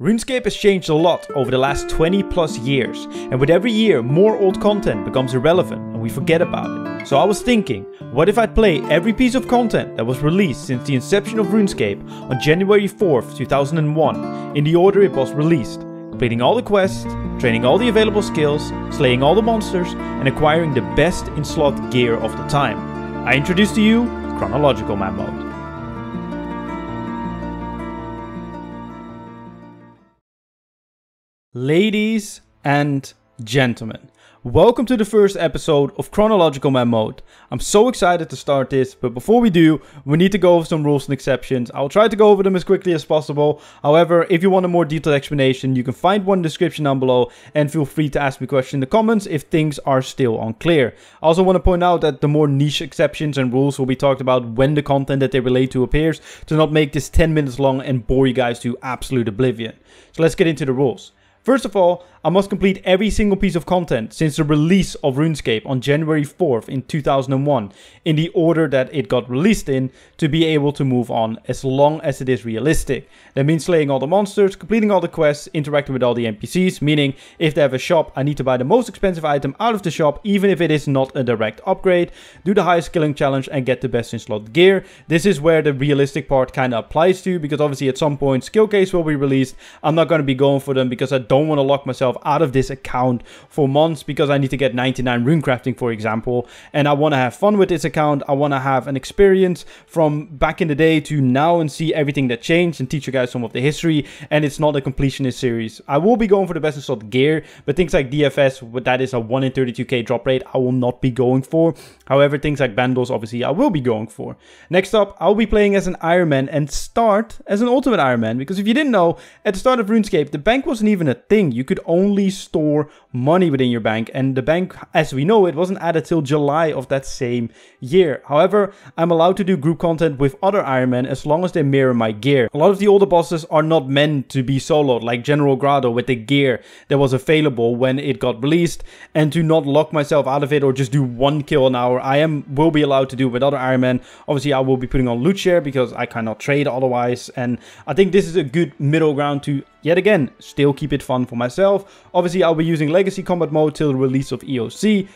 RuneScape has changed a lot over the last 20 plus years, and with every year, more old content becomes irrelevant and we forget about it. So I was thinking, what if I'd play every piece of content that was released since the inception of RuneScape on January 4th, 2001, in the order it was released, completing all the quests, training all the available skills, slaying all the monsters, and acquiring the best in slot gear of the time. I introduce to you Chronological Man Mode. Ladies and gentlemen, welcome to the first episode of Chronological Man Mode. I'm so excited to start this, but before we do, we need to go over some rules and exceptions. I'll try to go over them as quickly as possible. However, if you want a more detailed explanation, you can find one in the description down below and feel free to ask me questions in the comments if things are still unclear. I also want to point out that the more niche exceptions and rules will be talked about when the content that they relate to appears to not make this 10 minutes long and bore you guys to absolute oblivion. So let's get into the rules. First of all, I must complete every single piece of content since the release of RuneScape on January 4th in 2001 in the order that it got released in to be able to move on as long as it is realistic. That means slaying all the monsters, completing all the quests, interacting with all the NPCs, meaning if they have a shop, I need to buy the most expensive item out of the shop even if it is not a direct upgrade, do the highest skilling challenge and get the best in slot gear. This is where the realistic part kind of applies to because obviously at some point skill case will be released. I'm not going to be going for them because I don't want to lock myself out of this account for months because I need to get 99 rune crafting, for example. And I want to have fun with this account. I want to have an experience from back in the day to now and see everything that changed and teach you guys some of the history. And it's not a completionist series. I will be going for the best in slot gear, but things like DFS, that is a 1 in 32k drop rate, I will not be going for. However, things like Bandos, obviously, I will be going for. Next up, I'll be playing as an Iron Man and start as an Ultimate Iron Man because if you didn't know, at the start of RuneScape, the bank wasn't even a thing. You could only store money within your bank, and the bank, as we know it, wasn't added till July of that same year. However, I'm allowed to do group content with other Ironmen as long as they mirror my gear. A lot of the older bosses are not meant to be soloed, like General Graardor with the gear that was available when it got released, and to not lock myself out of it or just do one kill an hour. I am will be allowed to do with other Ironmen. Obviously, I will be putting on loot share because I cannot trade otherwise, and I think this is a good middle ground to Yet again, still keep it fun for myself. Obviously, I'll be using Legacy Combat Mode till the release of EOC,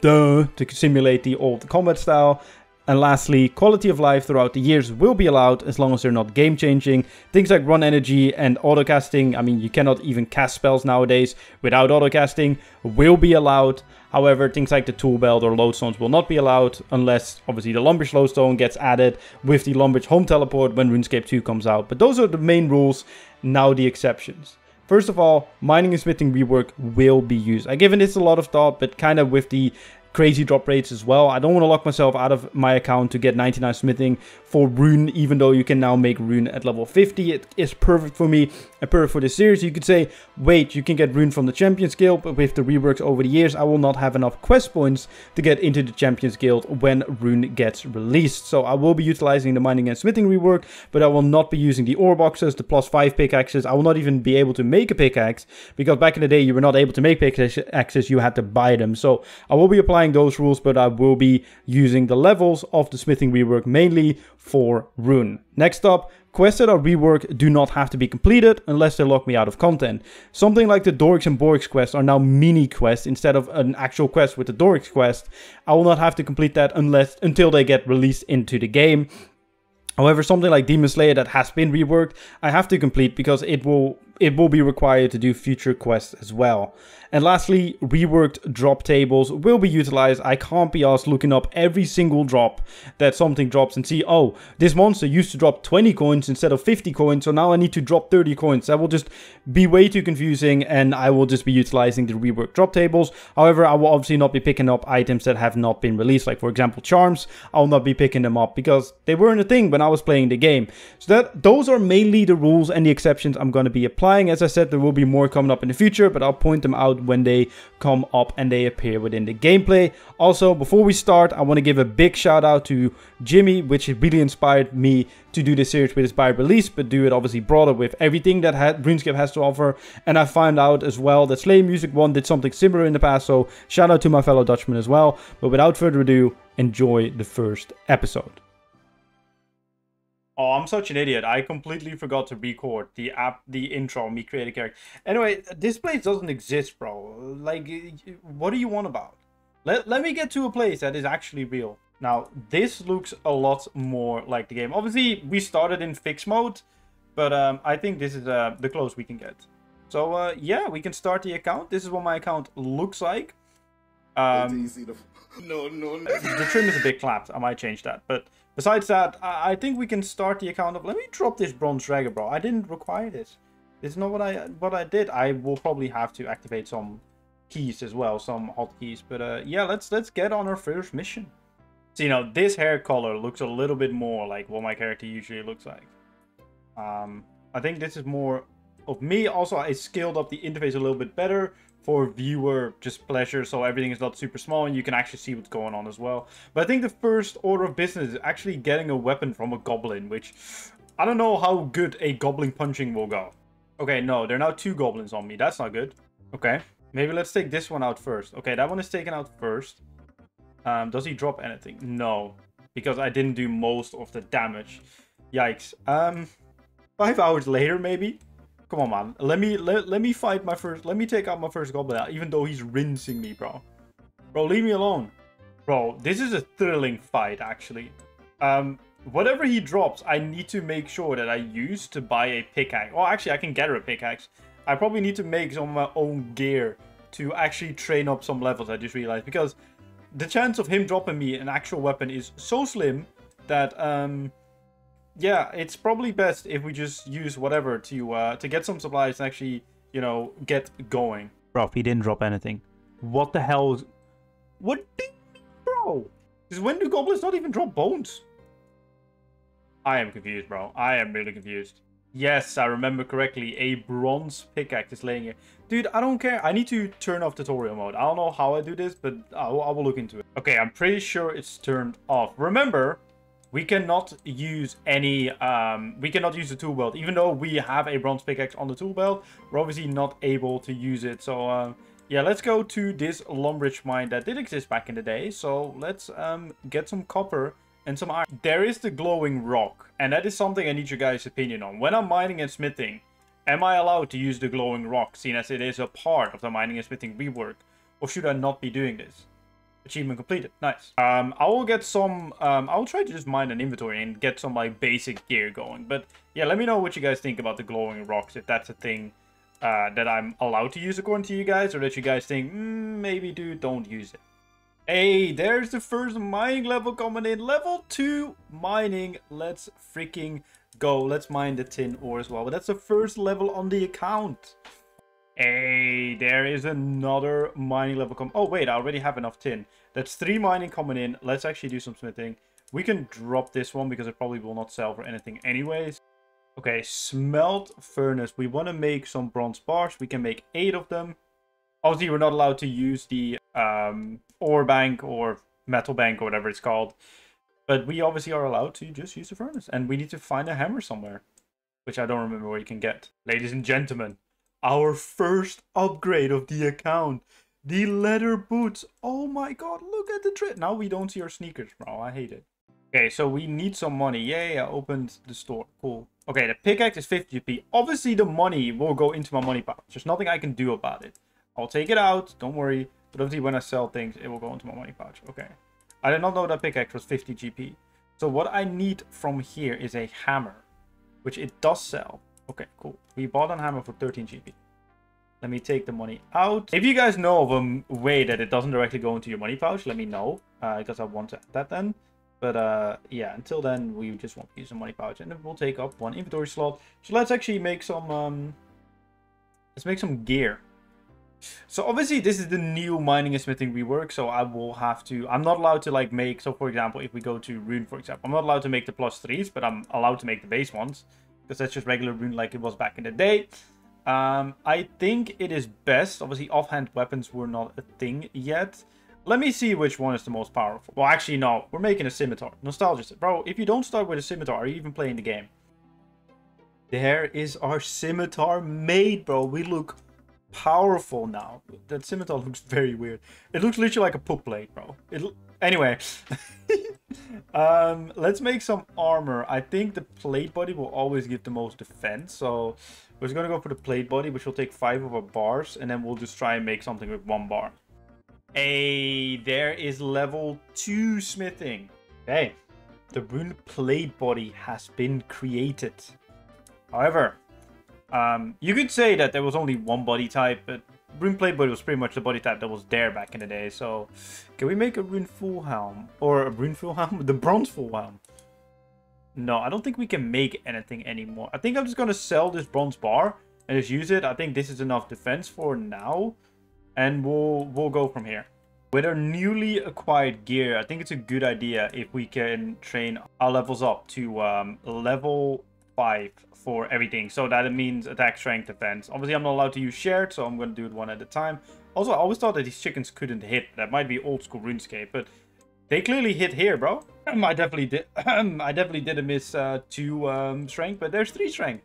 duh, to simulate the old combat style. And lastly, quality of life throughout the years will be allowed as long as they're not game changing. Things like run energy and autocasting, I mean, you cannot even cast spells nowadays without autocasting, will be allowed. However, things like the tool belt or lodestones will not be allowed unless obviously the Lumbridge lodestone gets added with the Lumbridge home teleport when RuneScape 2 comes out. But those are the main rules, now the exceptions. First of all, mining and smithing rework will be used. I've given this a lot of thought, but kind of with the crazy drop rates as well. I don't want to lock myself out of my account to get 99 smithing for rune, even though you can now make rune at level 50. It is perfect for me and perfect for the series. You could say, wait, you can get rune from the Champions Guild, but with the reworks over the years, I will not have enough quest points to get into the Champions Guild when rune gets released. So I will be utilizing the mining and smithing rework, but I will not be using the ore boxes, the plus 5 pickaxes. I will not even be able to make a pickaxe, because back in the day, you were not able to make pickaxes, you had to buy them. So I will be applying applying those rules, but I will be using the levels of the smithing rework mainly for rune. Next up, quests that are reworked do not have to be completed unless they lock me out of content. Something like the Doric's and Boric's quests are now mini quests instead of an actual quest with the Doric's quest. I will not have to complete that unless until they get released into the game. However, something like Demon Slayer that has been reworked, I have to complete because it will it will be required to do future quests as well. And lastly, reworked drop tables will be utilized. I can't be asked looking up every single drop that something drops and see, oh, this monster used to drop 20 coins instead of 50 coins, so now I need to drop 30 coins. That will just be way too confusing and I will just be utilizing the reworked drop tables. However, I will obviously not be picking up items that have not been released, like for example charms. I will not be picking them up because they weren't a thing when I was playing the game. So that those are mainly the rules and the exceptions I'm going to be applying. As I said, there will be more coming up in the future, but I'll point them out when they come up and they appear within the gameplay. Also, before we start, I want to give a big shout out to J1mmy, which really inspired me to do this series with Inspired Release, but do it obviously broader with everything that had, RuneScape has to offer. And I found out as well that SlayerMusiq1 did something similar in the past, so shout out to my fellow Dutchman as well. But without further ado, enjoy the first episode. Oh, I'm such an idiot. I completely forgot to record the app, the intro, me create a character. Anyway, this place doesn't exist, bro. Like, what do you want about? Let, let me get to a place that is actually real. Now, this looks a lot more like the game. Obviously, we started in fix mode, but um, I think this is uh, the close we can get. So, uh, yeah, we can start the account. This is what my account looks like. Um, no, no, no. The trim is a bit clapped. I might change that. But besides that, I, think we can start the account up. Let me drop this bronze dragon, bro. I didn't require this. This is not what I what I did. I will probably have to activate some keys as well, some hotkeys. But uh, yeah, let's let's get on our first mission. So you know, this hair color looks a little bit more like what my character usually looks like. Um, I think this is more of me. Also, I scaled up the interface a little bit better for viewer just pleasure so everything is not super small and you can actually see what's going on as well. But i think the first order of business is actually getting a weapon from a goblin which i don't know how good a goblin punching will go. Okay no there are now two goblins on me. That's not good. Okay maybe let's take this one out first. Okay that one is taken out first. Um does he drop anything? No because i didn't do most of the damage. Yikes. Um five hours later maybe Come on, man. Let me let, let me fight my first. Let me take out my first goblin, even though he's rinsing me, bro. Bro, leave me alone. Bro, this is a thrilling fight, actually. Um, whatever he drops, I need to make sure that I use to buy a pickaxe. Well, actually, I can get a pickaxe. I probably need to make some of my own gear to actually train up some levels, I just realized. Because the chance of him dropping me an actual weapon is so slim that um, yeah, it's probably best if we just use whatever to uh, to get some supplies and actually, you know, get going. Bro, he didn't drop anything. What the hell is... What bro? Because when do goblins not even drop bones? I am confused, bro. I am really confused. Yes, I remember correctly. A bronze pickaxe is laying here. Dude, I don't care. I need to turn off tutorial mode. I don't know how I do this, but I will, I will look into it. Okay, I'm pretty sure it's turned off. Remember, we cannot use any, um, we cannot use the tool belt. Even though we have a bronze pickaxe on the tool belt, we're obviously not able to use it. So, uh, yeah, let's go to this Lumbridge mine that did exist back in the day. So let's um, get some copper and some iron. There is the glowing rock, and that is something I need your guys' opinion on. When I'm mining and smithing, am I allowed to use the glowing rock, seeing as it is a part of the mining and smithing rework? Or should I not be doing this? Achievement completed. Nice. Um, I will get some... Um, I'll try to just mine an inventory and get some, like, basic gear going. But, yeah, let me know what you guys think about the glowing rocks, if that's a thing uh, that I'm allowed to use according to you guys, or that you guys think, mm, maybe, dude, don't use it. Hey, there's the first mining level coming in. Level 2 mining. Let's freaking go. Let's mine the tin ore as well. But that's the first level on the account. Hey, there is another mining level come. Oh, wait, I already have enough tin. That's three mining coming in. Let's actually do some smithing. We can drop this one because it probably will not sell for anything anyways. Okay, smelt furnace. We want to make some bronze bars. We can make eight of them. Obviously, we're not allowed to use the um, ore bank or metal bank or whatever it's called. But we obviously are allowed to just use the furnace. And we need to find a hammer somewhere. Which I don't remember where you can get. Ladies and gentlemen, our first upgrade of the account. The leather boots. Oh my god, look at the trip. Now we don't see our sneakers, bro. I hate it. Okay, so we need some money. Yay, I opened the store. Cool. Okay, the pickaxe is 50 GP. Obviously, the money will go into my money pouch. There's nothing I can do about it. I'll take it out. Don't worry. But obviously, when I sell things, it will go into my money pouch. Okay. I did not know that pickaxe was 50 GP. So what I need from here is a hammer, which it does sell. Okay, cool. We bought a hammer for 13 GP. Let me take the money out. If you guys know of a way that it doesn't directly go into your money pouch, let me know. Uh, because I want to add that then. But uh, yeah, until then, we just want to use a money pouch. And it will take up one inventory slot. So let's actually make some... Um, let's make some gear. So obviously this is the new mining and smithing rework, so I will have to, I'm not allowed to like make, so for example, if we go to rune for example, I'm not allowed to make the plus threes, but I'm allowed to make the base ones because that's just regular rune like it was back in the day. Um, I think it is best. Obviously, offhand weapons were not a thing yet. Let me see which one is the most powerful. Well, actually, no. We're making a scimitar. Nostalgia. Bro, if you don't start with a scimitar, are you even playing the game? There is our scimitar made, bro. We look powerful now. That scimitar looks very weird. It looks literally like a poop plate, bro. It Anyway, um, let's make some armor. I think the plate body will always give the most defense. So we're just going to go for the plate body, which will take five of our bars. And then we'll just try and make something with one bar. Hey, there is level two smithing. Okay, the rune plate body has been created. However, um, you could say that there was only one body type, but Rune Plate Body was pretty much the body type that was there back in the day. So, can we make a Rune Full Helm? Or a Rune Full Helm? The Bronze Full Helm. No, I don't think we can make anything anymore. I think I'm just going to sell this Bronze Bar and just use it. I think this is enough defense for now. And we'll, we'll go from here. With our newly acquired gear, I think it's a good idea if we can train our levels up to um, level 5 for everything. So that means attack, strength, defense. Obviously, I'm not allowed to use shared, so I'm going to do it one at a time. Also, I always thought that these chickens couldn't hit. That might be old school RuneScape, but they clearly hit here, bro. I definitely did. I definitely did a miss uh, two um, strength, but there's three strength.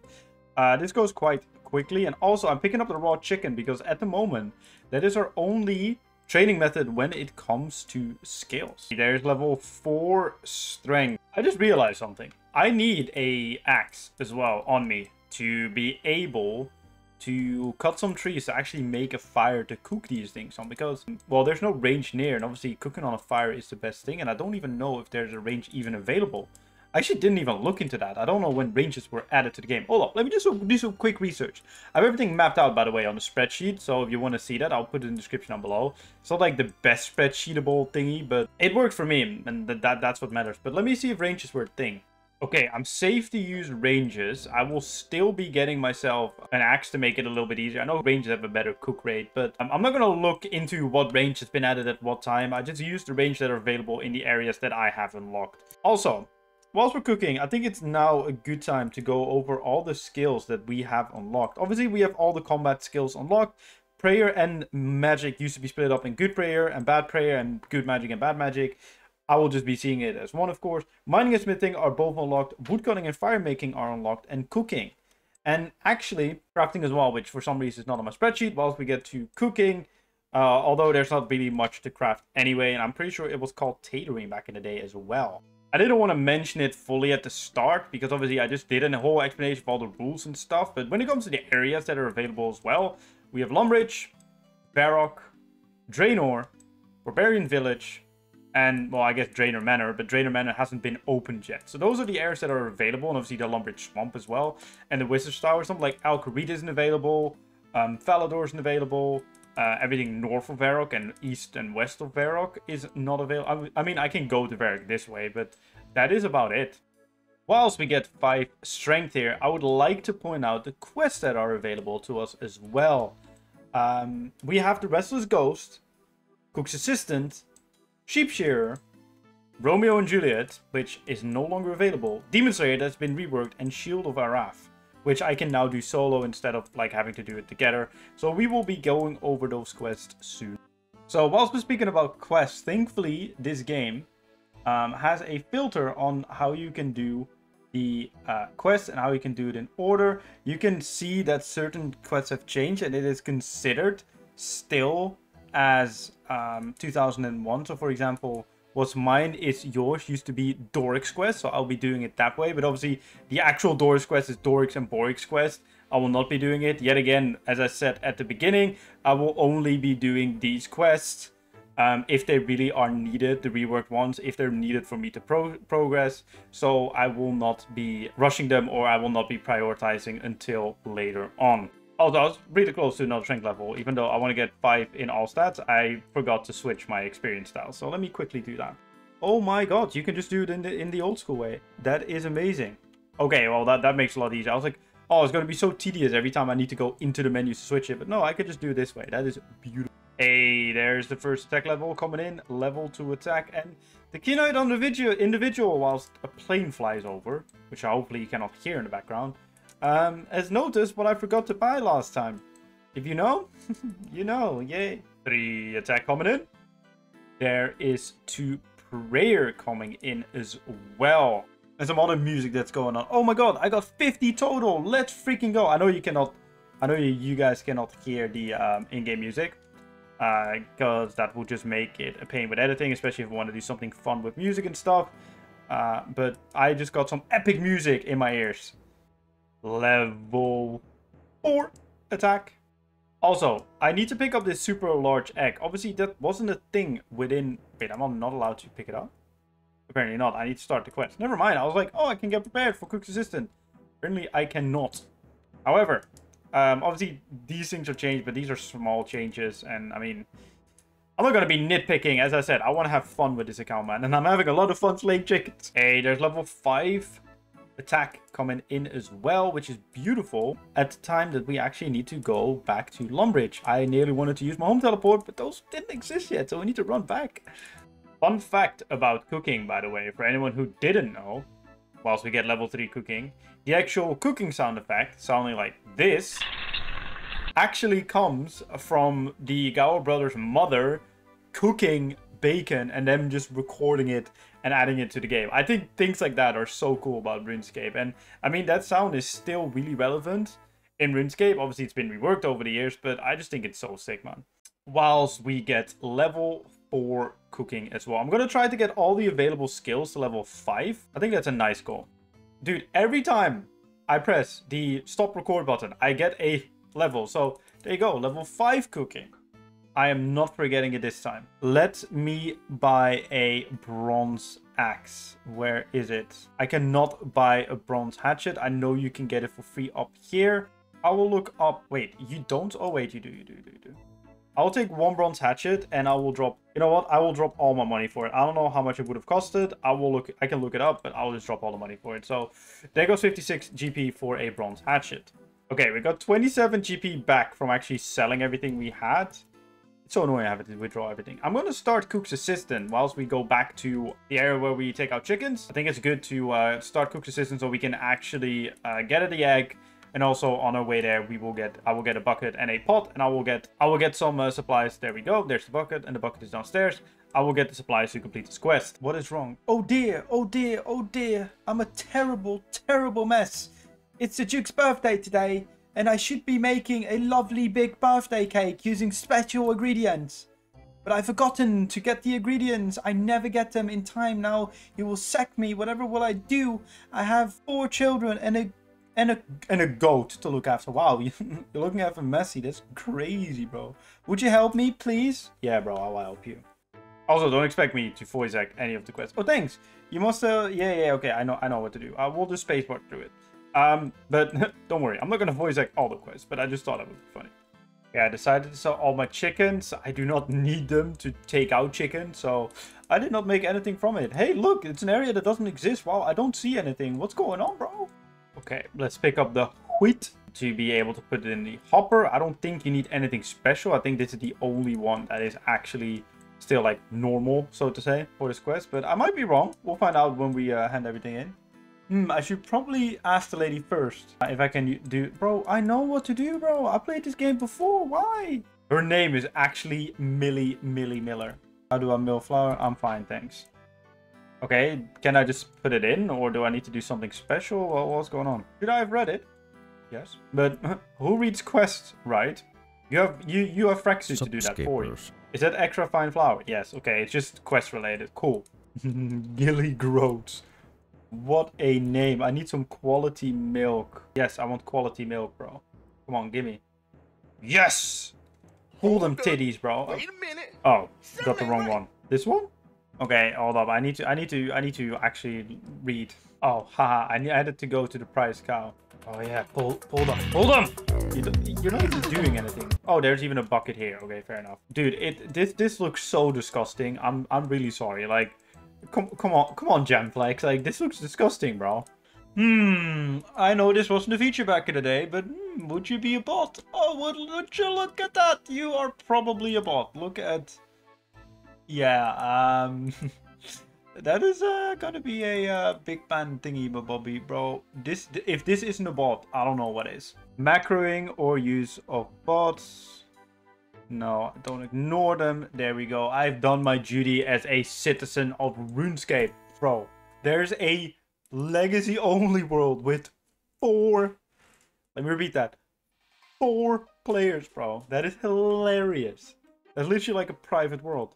Uh, this goes quite quickly, and also I'm picking up the raw chicken because at the moment that is our only training method when it comes to skills. There's level 4 strength. I just realized something. I need a axe as well on me to be able to cut some trees to actually make a fire to cook these things on because well there's no range near and obviously cooking on a fire is the best thing and I don't even know if there's a range even available I actually didn't even look into that. I don't know when ranges were added to the game. Hold on, let me just do some quick research. I have everything mapped out, by the way, on the spreadsheet. So if you want to see that, I'll put it in the description down below. It's not like the best spreadsheetable thingy, but it worked for me, and that that's what matters. But let me see if ranges were a thing. Okay, I'm safe to use ranges. I will still be getting myself an axe to make it a little bit easier. I know ranges have a better cook rate, but I'm not going to look into what range has been added at what time. I just use the range that are available in the areas that I have unlocked. Also, whilst we're cooking, I think it's now a good time to go over all the skills that we have unlocked. Obviously, we have all the combat skills unlocked. Prayer and magic used to be split up in good prayer and bad prayer and good magic and bad magic. I will just be seeing it as one, of course. Mining and smithing are both unlocked. Woodcutting and fire making are unlocked. And cooking. And actually, crafting as well, which for some reason is not on my spreadsheet. Whilst we get to cooking, uh, although there's not really much to craft anyway. And I'm pretty sure it was called tailoring back in the day as well. I didn't want to mention it fully at the start because obviously I just did a whole explanation of all the rules and stuff. But when it comes to the areas that are available as well, we have Lumbridge, Varrock, Draynor, Barbarian Village, and, well, I guess Draynor Manor, but Draynor Manor hasn't been opened yet. So those are the areas that are available, and obviously the Lumbridge Swamp as well. And the Wizard's Tower, something like Al Kharid isn't available, um, Falador isn't available, uh, everything north of Varrock and east and west of Varrock is not available. I, I mean, I can go to Varrock this way, but that is about it. Whilst we get 5 strength here, I would like to point out the quests that are available to us as well. Um, we have the Restless Ghost, Cook's Assistant, Sheep Shearer, Romeo and Juliet, which is no longer available, Demon Slayer that's been reworked, and Shield of Arrav which I can now do solo instead of like having to do it together. So we will be going over those quests soon. So whilst we're speaking about quests, thankfully this game um, has a filter on how you can do the uh, quests and how you can do it in order. You can see that certain quests have changed and it is considered still as um, 2001. So for example, What's mine is yours used to be Doric's quest, so I'll be doing it that way. But obviously, the actual Doric's quest is Doric's and Boric's quest. I will not be doing it. Yet again, as I said at the beginning, I will only be doing these quests um, if they really are needed, the reworked ones, if they're needed for me to pro progress. So I will not be rushing them or I will not be prioritizing until later on. Although I was really close to another strength level, even though I want to get 5 in all stats, I forgot to switch my experience style. So let me quickly do that. Oh my god, you can just do it in the in the old school way. That is amazing. Okay, well that, that makes a lot easier. I was like, oh, it's going to be so tedious every time I need to go into the menu to switch it. But no, I could just do it this way. That is beautiful. Hey, there's the first attack level coming in. Level to attack. And the keynote on the video, individual whilst a plane flies over, which I hopefully you cannot hear in the background um, as noticed what I forgot to buy last time. If you know, you know, yay. Three attack coming in. There is two prayer coming in as well. And some other music that's going on. Oh my god, I got 50 total. Let's freaking go. I know you cannot, I know you guys cannot hear the um, in-game music. because uh, that will just make it a pain with editing, especially if I want to do something fun with music and stuff. Uh, but I just got some epic music in my ears. Level 4 attack. Also, I need to pick up this super large egg. Obviously, that wasn't a thing within... Wait, I'm not allowed to pick it up? Apparently not. I need to start the quest. Never mind. I was like, oh, I can get prepared for Cook's Assistant. Apparently, I cannot. However, um, obviously, these things have changed, but these are small changes. And, I mean, I'm not going to be nitpicking. As I said, I want to have fun with this account, man. And I'm having a lot of fun slaying chickens. Hey, there's level 5 attack coming in as well, which is beautiful. At the time that we actually need to go back to Lumbridge. I nearly wanted to use my home teleport, but those didn't exist yet, so we need to run back. Fun fact about cooking, by the way, for anyone who didn't know, whilst we get level 3 cooking, the actual cooking sound effect, sounding like this, actually comes from the Gower brothers' mother cooking bacon and them just recording it and adding it to the game. I think things like that are so cool about RuneScape. And I mean, that sound is still really relevant in RuneScape. Obviously, it's been reworked over the years, but I just think it's so sick, man. Whilst we get level 4 cooking as well. I'm going to try to get all the available skills to level 5. I think that's a nice goal. Dude, every time I press the stop record button, I get a level. So there you go, level 5 cooking. I am not forgetting it this time. Let me buy a bronze axe. Where is it? I cannot buy a bronze hatchet. I know you can get it for free up here. I will look up. Wait, you don't? Oh, wait, you do, you do, you do, you do. I'll take one bronze hatchet and I will drop, you know what? I will drop all my money for it. I don't know how much it would have costed. I will look, I can look it up, but I'll just drop all the money for it. So there goes 56 GP for a bronze hatchet. Okay, we got 27 GP back from actually selling everything we had. So annoying having to withdraw everything. I'm going to start Cook's Assistant whilst we go back to the area where we take out chickens. I think it's good to uh, start Cook's Assistant so we can actually uh, get at the egg, and also on our way there, we will get I will get a bucket and a pot, and I will get I will get some uh, supplies. There we go. There's the bucket, and the bucket is downstairs. I will get the supplies to complete this quest. What is wrong? Oh dear, oh dear, oh dear. I'm a terrible, terrible mess. It's the Duke's birthday today, and I should be making a lovely big birthday cake using special ingredients. But I've forgotten to get the ingredients. I never get them in time now. You will sack me. Whatever will I do? I have four children and a and a and a goat to look after. Wow, you're looking after Messi. That's crazy, bro. Would you help me, please? Yeah, bro, I'll help you. Also, don't expect me to voice act any of the quests. Oh, thanks. You must. Uh, yeah, yeah. Okay, I know. I know what to do. I will do spacebar through it. Um, but don't worry. I'm not gonna voice act all the quests. But I just thought it would be funny. Yeah, I decided to sell all my chickens. I do not need them to take out chicken, so I did not make anything from it. Hey, look, it's an area that doesn't exist. Wow, I don't see anything. What's going on, bro? Okay, let's pick up the wheat to be able to put it in the hopper. I don't think you need anything special. I think this is the only one that is actually still like normal, so to say, for this quest. But I might be wrong. We'll find out when we uh, hand everything in. Hmm, I should probably ask the lady first uh, if I can do... Bro, I know what to do, bro. I played this game before. Why? Her name is actually Millie Millie Miller. How do I mill flour? I'm fine, thanks. Okay, can I just put it in or do I need to do something special? Well, what's going on? Should I have read it? Yes. But who reads quests, right? You have you you have Fraxus to do that for you. Is that extra fine flour? Yes, okay, it's just quest related. Cool. Gilly Groats. What a name. I need some quality milk. Yes, I want quality milk, bro. Come on, give me. Yes! Pull them titties, bro. Wait a minute. Oh, got the wrong one. This one? Okay, hold up. I need to, I need to, I need to actually read. Oh, haha. I needed to go to the price cow. Oh yeah, pull, pull them, pull them. You are not even doing anything. Oh, there's even a bucket here. Okay, fair enough. Dude, it this this looks so disgusting. I'm I'm really sorry. Like, come come on, come on, Jamflex. Like this looks disgusting, bro. Hmm, I know this wasn't a feature back in the day, but hmm, would you be a bot? Oh, would, would you look at that? You are probably a bot. Look at yeah, um, that is uh, gonna be a uh, big man thingy, but Bobby, bro. This if this isn't a bot, I don't know what is. Macroing or use of bots. No, don't ignore them. There we go. I've done my duty as a citizen of RuneScape, bro. There's a legacy only world with four. Let me repeat that. Four players, bro. That is hilarious. That's literally like a private world.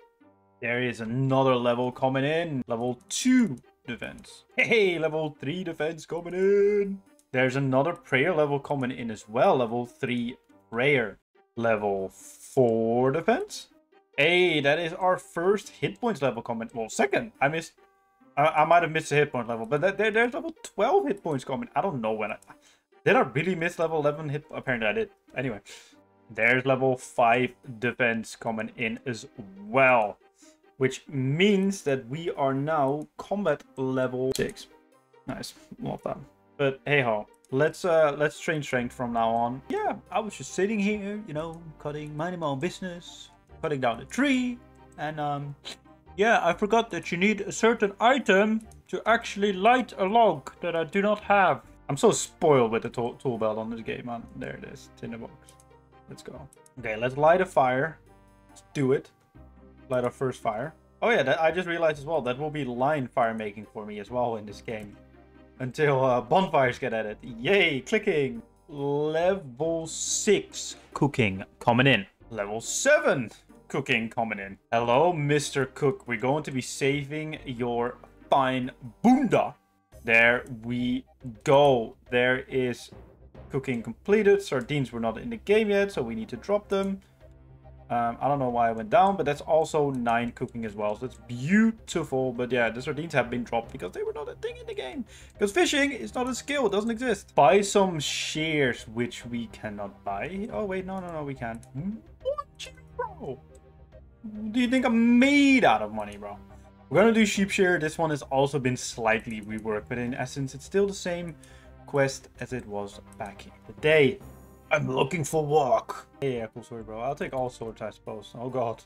There is another level coming in. Level 2 defense. Hey, level 3 defense coming in. There's another prayer level coming in as well. Level 3 prayer. Level 4 defense. Hey, that is our first hit points level coming. Well, second. I missed... I, I might have missed a hit point level. But that, there, there's level 12 hit points coming. I don't know when I... Did I really miss level 11 hit? Apparently I did. Anyway. There's level 5 defense coming in as well which means that we are now combat level 6. Nice, love that. But hey ho, let's uh let's train strength from now on. Yeah, I was just sitting here, you know, cutting, minding my own business, cutting down a tree, and um, yeah, I forgot that you need a certain item to actually light a log that I do not have. I'm so spoiled with the tool, tool belt on this game, man. There it is, tinderbox. Let's go. Okay, let's light a fire. Let's do it light our first fire. Oh yeah, that, I just realized as well, that will be line fire making for me as well in this game. Until uh, bonfires get added. Yay, clicking. Level 6 cooking coming in. Level 7 cooking coming in. Hello, Mr. Cook. We're going to be saving your fine bunda. There we go. There is cooking completed. Sardines were not in the game yet, so we need to drop them. Um, I don't know why I went down, but that's also 9 cooking as well. So it's beautiful. But yeah, the sardines have been dropped because they were not a thing in the game. Because fishing is not a skill. It doesn't exist. Buy some shares, which we cannot buy. Oh, wait. No, no, no. We can. What, bro? Do you think I'm made out of money, bro? We're going to do sheep share. This one has also been slightly reworked. But in essence, it's still the same quest as it was back in the day. I'm looking for work. Yeah, cool story, bro. I'll take all sorts, I suppose. Oh, God.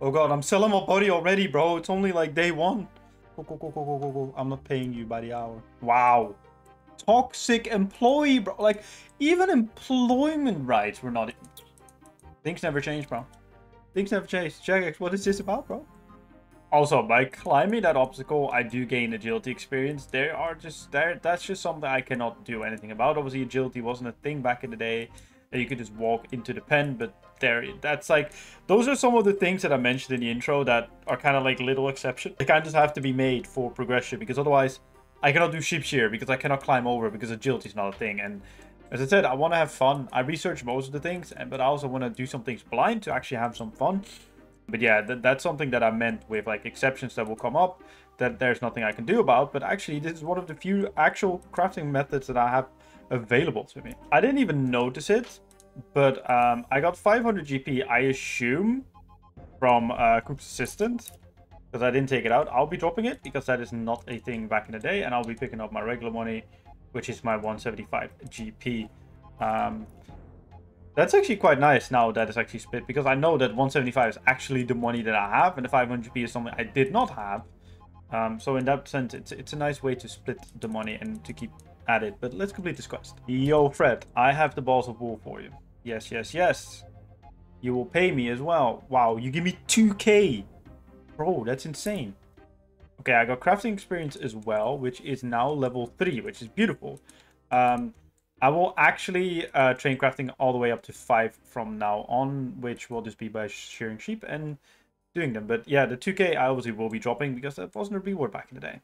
Oh, God. I'm selling my body already, bro. It's only like day one. Go, go, go, go, go, go, go. I'm not paying you by the hour. Wow. Toxic employee, bro. Like, even employment rights were not... Things never change, bro. Things never change. Jagex, what is this about, bro? Also, by climbing that obstacle, I do gain agility experience. There are just there. That's just something I cannot do anything about. Obviously, agility wasn't a thing back in the day that you could just walk into the pen. But there, that's like those are some of the things that I mentioned in the intro that are kind of like little exception. They kind of just have to be made for progression because otherwise, I cannot do sheep shear because I cannot climb over because agility is not a thing. And as I said, I want to have fun. I research most of the things, and but I also want to do some things blind to actually have some fun. But yeah, th that's something that I meant with like exceptions that will come up that there's nothing I can do about. But actually, this is one of the few actual crafting methods that I have available to me. I didn't even notice it, but um, I got 500 GP, I assume, from uh, Cook's assistant. Because I didn't take it out. I'll be dropping it because that is not a thing back in the day. And I'll be picking up my regular money, which is my 175 GP. Um, that's actually quite nice now that it's actually split because I know that 175 is actually the money that I have and the 500p is something I did not have. Um, so in that sense, it's, it's a nice way to split the money and to keep at it. But let's complete this quest. Yo, Fred, I have the balls of wool for you. Yes, yes, yes. You will pay me as well. Wow, you give me 2k. Bro, that's insane. Okay, I got crafting experience as well, which is now level 3, which is beautiful. Um, I will actually uh, train crafting all the way up to 5 from now on, which will just be by shearing sheep and doing them. But yeah, the 2k I obviously will be dropping because that wasn't a reward back in the day.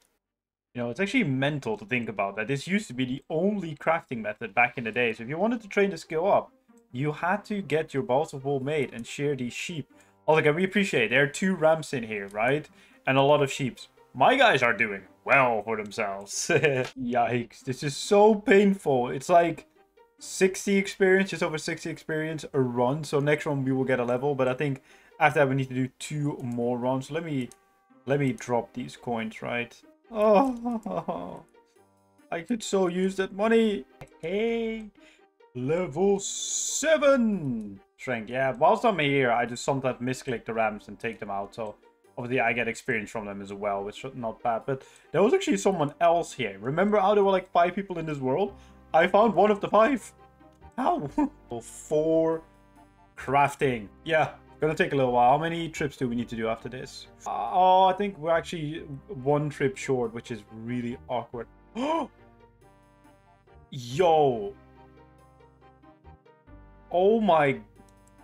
You know, it's actually mental to think about that. This used to be the only crafting method back in the day. So if you wanted to train the skill up, you had to get your balls of wool made and shear these sheep. Also, can we appreciate there are two rams in here, right? And a lot of sheeps. My guys are doing well for themselves. Yikes, this is so painful. It's like 60 experience, just over 60 experience a run. So next run we will get a level, but I think after that we need to do two more runs. Let me let me drop these coins, right? Oh, I could so use that money. Hey, level 7 strength. Yeah, whilst I'm here, I just sometimes misclick the rams and take them out. So Obviously, I get experience from them as well, which is not bad. But there was actually someone else here. Remember how there were like five people in this world? I found one of the five. How? Four crafting. Yeah, gonna take a little while. How many trips do we need to do after this? Uh, oh, I think we're actually one trip short, which is really awkward. Yo. Oh my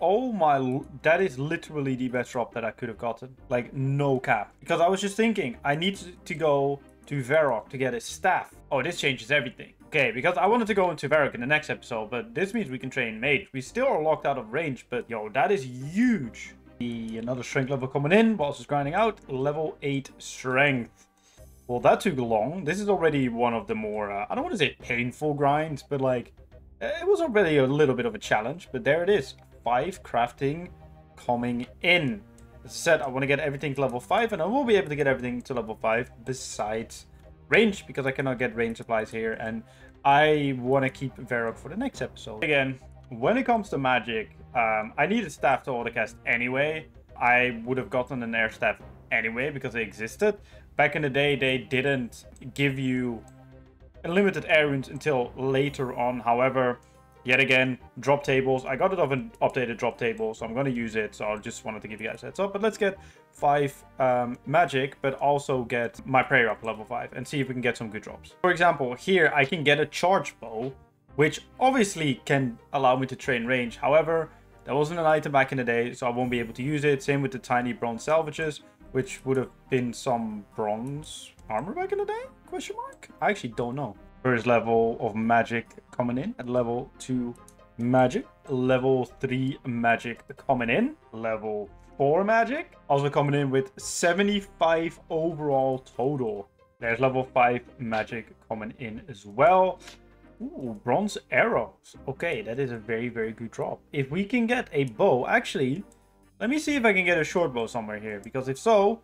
Oh my, that is literally the best drop that I could have gotten. Like, no cap. Because I was just thinking, I need to- go to Varrock to get his staff. Oh, this changes everything. Okay, because I wanted to go into Varrock in the next episode, but this means we can train Mage. We still are locked out of range, but yo, that is huge. The, another strength level coming in whilst it's grinding out. Level 8 strength. Well, that took long. This is already one of the more, uh, I don't want to say painful grinds, but like, it was already a little bit of a challenge, but there it is. Five crafting coming in. As I said, I want to get everything to level 5, and I will be able to get everything to level 5 besides range, because I cannot get range supplies here, and I want to keep Varrock for the next episode. Again, when it comes to magic, um, I need a staff to autocast anyway. I would have gotten an air staff anyway, because they existed. Back in the day, they didn't give you unlimited air runes until later on. However, yet again, drop tables. I got it off an updated drop table, so I'm going to use it. So I just wanted to give you guys heads up. But let's get five um, magic, but also get my prayer up level five and see if we can get some good drops. For example, here I can get a charge bow, which obviously can allow me to train range. However, that wasn't an item back in the day, so I won't be able to use it. Same with the tiny bronze salvages, which would have been some bronze armor back in the day? Question mark? I actually don't know. First level of magic coming in at level 2 magic. Level 3 magic coming in. Level 4 magic. Also coming in with 75 overall total. There's level 5 magic coming in as well. Ooh, bronze arrows. Okay, that is a very, very good drop. If we can get a bow, actually, let me see if I can get a short bow somewhere here. Because if so,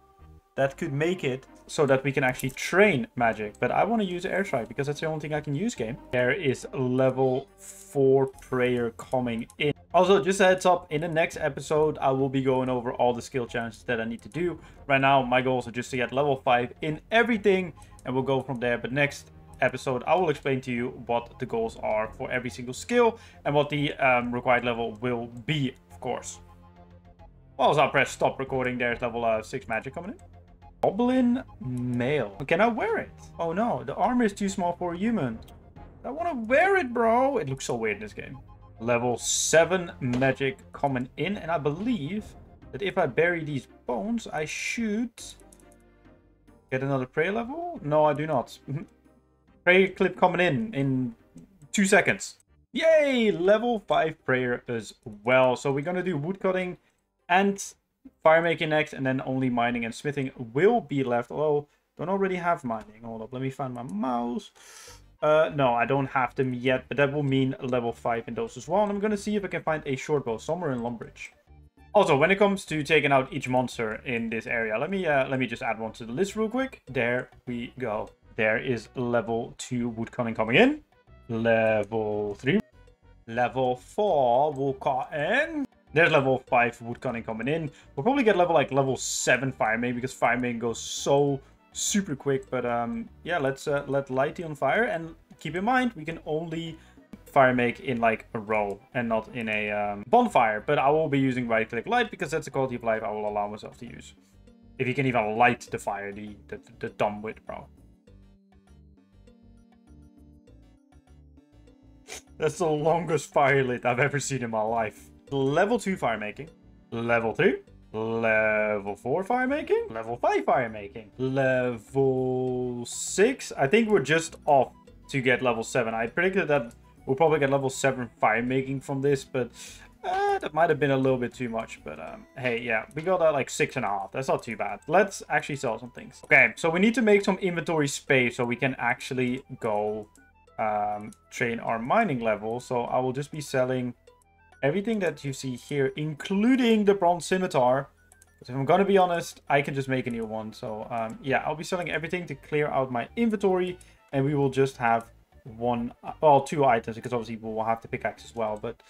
that could make it so that we can actually train magic. But I want to use air strike because that's the only thing I can use game. There is level 4 prayer coming in. Also, just a heads up, in the next episode, I will be going over all the skill challenges that I need to do. Right now, my goals are just to get level 5 in everything, and we'll go from there. But next episode, I will explain to you what the goals are for every single skill and what the um, required level will be, of course. Well, as I press stop recording, there's level uh, 6 magic coming in. Goblin mail. Can I wear it? Oh no, the armor is too small for a human. I want to wear it, bro. It looks so weird in this game. Level 7 magic coming in. And I believe that if I bury these bones, I should get another prayer level. No, I do not. prayer clip coming in in two seconds. Yay! Level 5 prayer as well. So we're going to do woodcutting and fire making next, and then only mining and smithing will be left. Although, don't already have mining. Hold up, let me find my mouse. Uh, no, I don't have them yet, but that will mean level 5 in those as well. And I'm going to see if I can find a short bow somewhere in Lumbridge. Also, when it comes to taking out each monster in this area, let me uh, let me just add one to the list real quick. There we go. There is level 2 woodcutting coming in. Level 3. Level 4 woodcutting. There's level 5 woodcutting coming in. We'll probably get level like level 7 fire making because fire making goes so super quick. But um, yeah, let's uh, let Lighty on fire. And keep in mind, we can only fire make in like a row and not in a um, bonfire. But I will be using right click light because that's the quality of life I will allow myself to use. If you can even light the fire, the, the, the dumb wit, bro. That's the longest fire lit I've ever seen in my life. Level 2 fire making. Level 3. Level 4 fire making. Level 5 fire making. Level 6. I think we're just off to get level 7. I predicted that we'll probably get level 7 fire making from this, but uh, that might have been a little bit too much. But um, hey, yeah, we got that like 6.5. That's not too bad. Let's actually sell some things. Okay, so we need to make some inventory space so we can actually go um, train our mining level. So I will just be selling everything that you see here, including the bronze scimitar. If I'm gonna be honest, I can just make a new one. So um, yeah, I'll be selling everything to clear out my inventory, and we will just have one, well, two items because obviously we'll have the pickaxe as well. But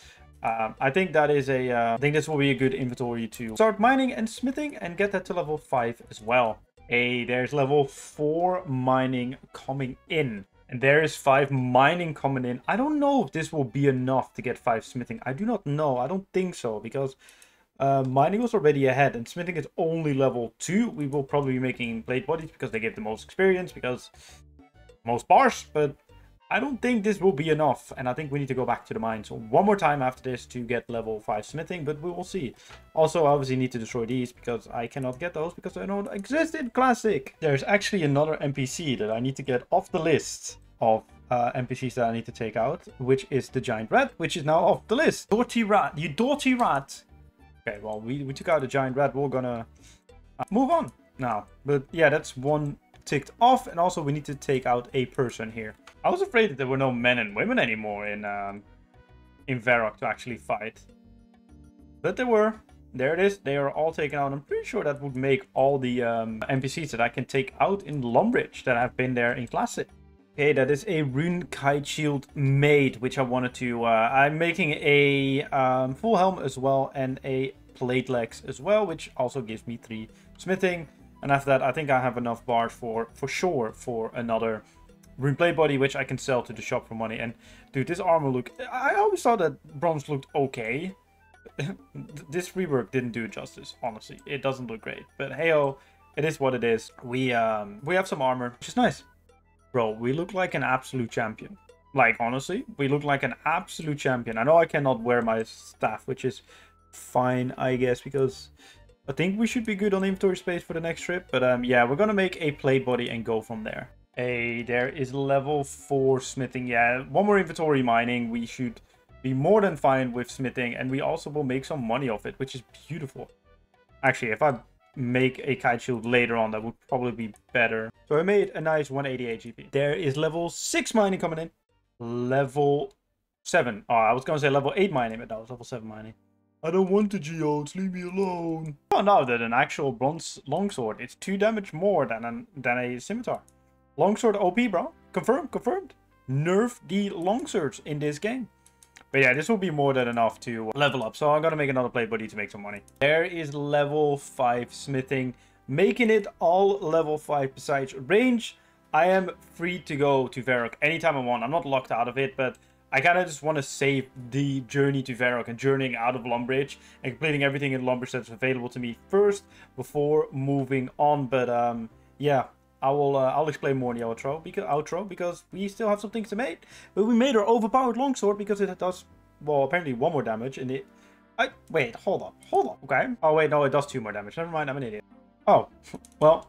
um, I think that is a, uh, I think this will be a good inventory to start mining and smithing and get that to level five as well. Hey, there's level four mining coming in. And there is 5 mining coming in. I don't know if this will be enough to get 5 smithing. I do not know. I don't think so. Because uh, mining was already ahead. And smithing is only level 2. We will probably be making blade bodies because they give the most experience. Because most bars. But I don't think this will be enough, and I think we need to go back to the mines one more time after this to get level 5 smithing, but we will see. Also, I obviously need to destroy these, because I cannot get those, because they don't exist in Classic. There's actually another NPC that I need to get off the list of uh, NPCs that I need to take out, which is the giant rat, which is now off the list. Dirty rat, you dirty rat. Okay, well, we, we took out the giant rat, we're gonna uh, move on now. But yeah, that's one ticked off, and also we need to take out a person here. I was afraid that there were no men and women anymore in um, in Varrock to actually fight. But there were. There it is. They are all taken out. I'm pretty sure that would make all the um, NPCs that I can take out in Lumbridge that have been there in Classic. Okay, that is a Rune Kite Shield made, which I wanted to... Uh, I'm making a um, full helm as well and a plate legs as well, which also gives me 3 smithing. And after that, I think I have enough bars for, for sure for another rune plate body, which I can sell to the shop for money. And dude, this armor look... I always thought that bronze looked okay. this rework didn't do justice, honestly. It doesn't look great. But hey -oh, it is what it is. We um we have some armor, which is nice. Bro, we look like an absolute champion. Like, honestly, we look like an absolute champion. I know I cannot wear my staff, which is fine, I guess, because I think we should be good on inventory space for the next trip. But um, yeah, we're gonna make a plate body and go from there. Hey, there is level 4 smithing. Yeah, one more inventory mining. We should be more than fine with smithing. And we also will make some money off it, which is beautiful. Actually, if I make a kite shield later on, that would probably be better. So I made a nice 188 GP. There is level 6 mining coming in. Level 7. Oh, I was going to say level 8 mining, but that was level 7 mining. I don't want the geodes, leave me alone. Oh no, that an actual bronze longsword. It's 2 damage more than, an, than a scimitar. Longsword OP, bro. Confirmed, confirmed. Nerf the longswords in this game. But yeah, this will be more than enough to level up. So I'm gonna make another plate body to make some money. There is level 5 smithing, making it all level 5 besides range. I am free to go to Varrock anytime I want. I'm not locked out of it, but I kind of just want to save the journey to Varrock and journeying out of Lumbridge and completing everything in Lumbridge that's available to me first before moving on. But um, yeah, I will. Uh, I'll explain more in the outro because outro because we still have some things to make. But we made our overpowered longsword because it does well apparently one more damage and it. I wait. Hold up. Hold up. Okay. Oh wait, no, it does two more damage. Never mind. I'm an idiot. Oh, well.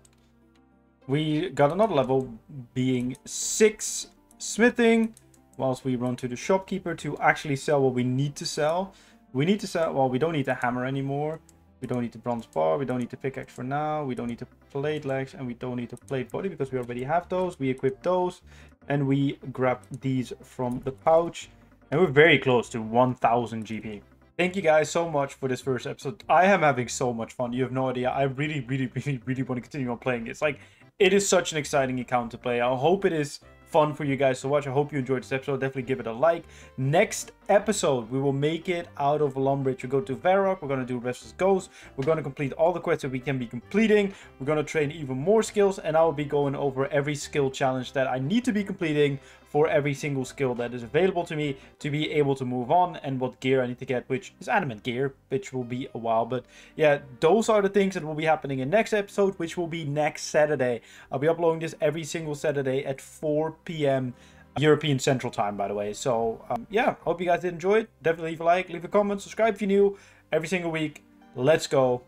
We got another level being six smithing whilst we run to the shopkeeper to actually sell what we need to sell. We need to sell, well, we don't need the hammer anymore. We don't need the bronze bar, we don't need the pickaxe for now, we don't need the plate legs, and we don't need the plate body because we already have those. We equip those, and we grab these from the pouch. And we're very close to 1000 GP. Thank you guys so much for this first episode. I am having so much fun. You have no idea. I really, really, really, really want to continue on playing this. Like, it is such an exciting account to play. I hope it is fun for you guys to watch. I hope you enjoyed this episode. Definitely give it a like. Next episode, we will make it out of Lumbridge. We go to Varrock. We're going to do Restless Ghost. We're going to complete all the quests that we can be completing. We're going to train even more skills. And I will be going over every skill challenge that I need to be completing for every single skill that is available to me to be able to move on and what gear I need to get, which is adamant gear, which will be a while. But yeah, those are the things that will be happening in next episode, which will be next Saturday. I'll be uploading this every single Saturday at 4 p.m. European Central Time, by the way. So um, yeah, hope you guys did enjoy it. Definitely leave a like, leave a comment, subscribe if you're new. Every single week. Let's go.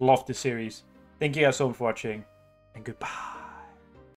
Love this series. Thank you guys so much for watching, and goodbye.